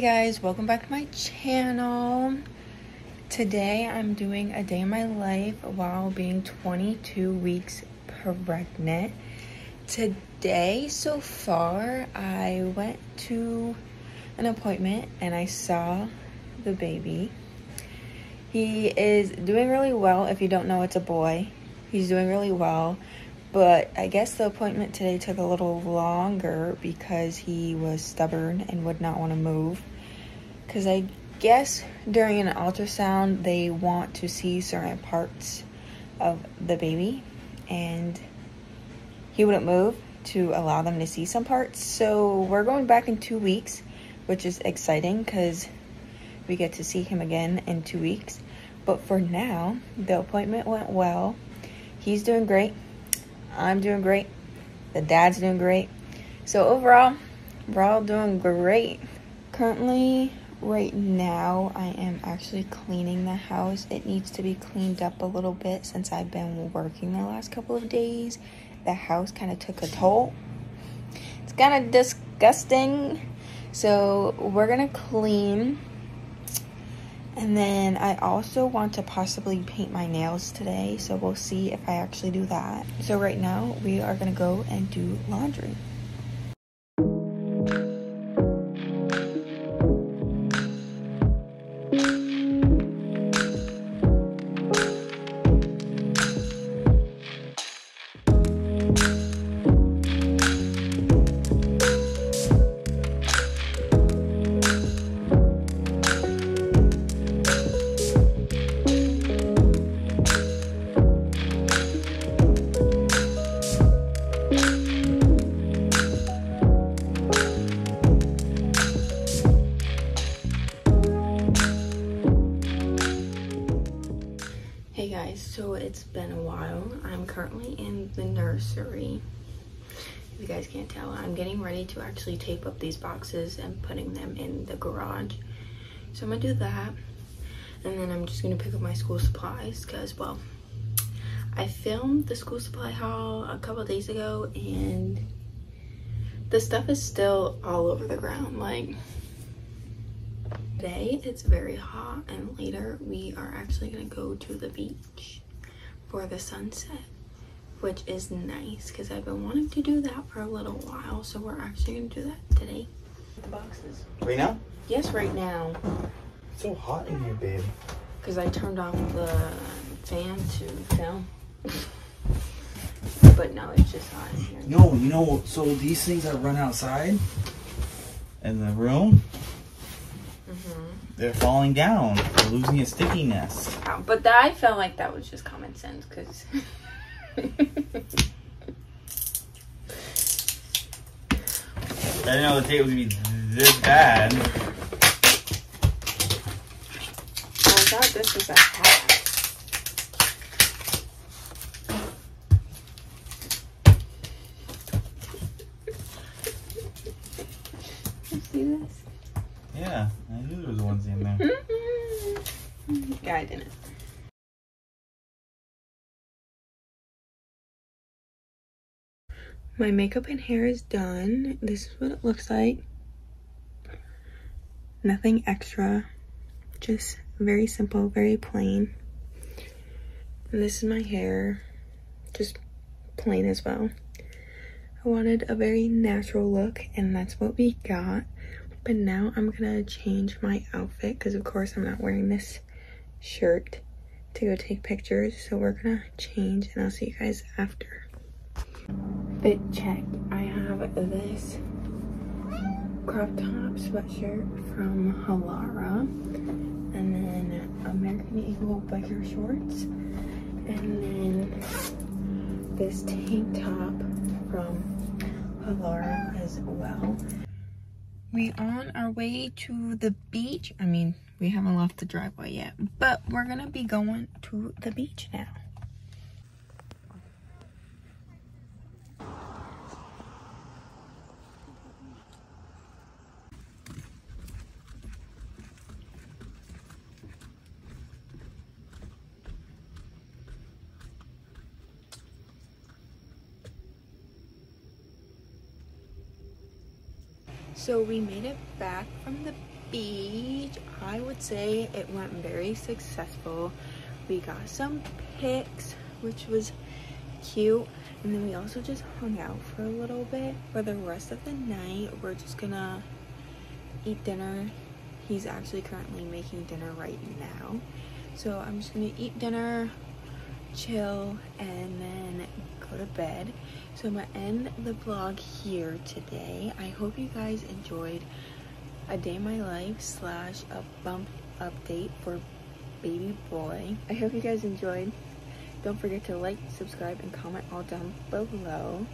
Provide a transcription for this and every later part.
guys welcome back to my channel. Today i'm doing a day in my life while being 22 weeks pregnant. Today so far i went to an appointment and i saw the baby. He is doing really well. If you don't know it's a boy. He's doing really well. But I guess the appointment today took a little longer because he was stubborn and would not want to move. Because I guess during an ultrasound, they want to see certain parts of the baby, and he wouldn't move to allow them to see some parts. So we're going back in two weeks, which is exciting because we get to see him again in two weeks. But for now, the appointment went well. He's doing great I'm doing great. The dad's doing great. So overall, we're all doing great. Currently, right now, I am actually cleaning the house. It needs to be cleaned up a little bit since I've been working the last couple of days. The house kind of took a toll. It's kind of disgusting. So we're going to clean and then I also want to possibly paint my nails today, so we'll see if I actually do that. So right now, we are gonna go and do laundry. So it's been a while. I'm currently in the nursery. If you guys can't tell, I'm getting ready to actually tape up these boxes and putting them in the garage. So I'm gonna do that. And then I'm just gonna pick up my school supplies because, well, I filmed the school supply haul a couple days ago and the stuff is still all over the ground. Like, Today it's very hot and later we are actually gonna go to the beach for the sunset which is nice because I've been wanting to do that for a little while so we're actually gonna do that today. The boxes. Right now? Yes, right now. It's so hot in here, babe. Because I turned off the fan to film. but no, it's just hot in here. No, you know, so these things that run outside in the room, mm -hmm. they're falling down. They're losing its stickiness. Oh, but that, I felt like that was just common sense because. I didn't know the tape was gonna be this bad. I thought this was a hat. you see this? Yeah, I knew there was ones in there. yeah, I didn't. My makeup and hair is done. This is what it looks like. Nothing extra. Just very simple, very plain. And this is my hair. Just plain as well. I wanted a very natural look and that's what we got. But now I'm gonna change my outfit because of course I'm not wearing this shirt to go take pictures. So we're gonna change and I'll see you guys after fit check. I have this crop top sweatshirt from Halara and then American Eagle biker shorts and then this tank top from Halara as well. We on our way to the beach. I mean, we haven't left the driveway yet, but we're gonna be going to the beach now. So we made it back from the beach. I would say it went very successful. We got some pics, which was cute. And then we also just hung out for a little bit. For the rest of the night, we're just gonna eat dinner. He's actually currently making dinner right now. So I'm just gonna eat dinner, chill, and then go to bed. So I'm gonna end the vlog here today. I hope you guys enjoyed a day in my life slash a bump update for baby boy. I hope you guys enjoyed. Don't forget to like, subscribe, and comment all down below.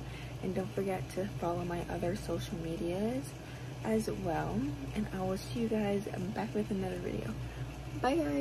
And don't forget to follow my other social medias as well. And I will see you guys back with another video. Bye guys.